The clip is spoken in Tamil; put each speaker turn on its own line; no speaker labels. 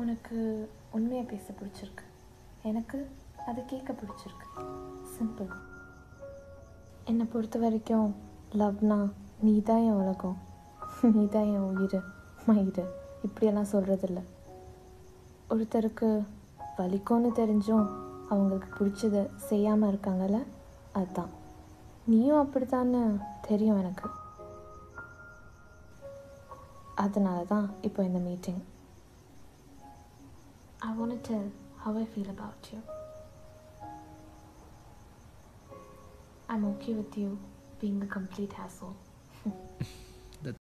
உனக்கு உண்மையை பேச பிடிச்சிருக்கு. எனக்கு அதை கேட்க பிடிச்சிருக்கு. சிம்பிள் என்னை பொறுத்த வரைக்கும் லவ்னா நீ தான் என் உலகம். நீ தான் என் உயிர் மயிர் இப்படியெல்லாம் சொல்கிறதில்ல ஒருத்தருக்கு வலிக்கும்னு தெரிஞ்சும் அவங்களுக்கு பிடிச்சத செய்யாமல் இருக்காங்கல்ல? அதுதான் நீயும் அப்படித்தான்னு தெரியும் எனக்கு. அதனால தான் இப்போ இந்த meeting I want to tell how I feel about you. I'm okay with you being a complete hassle.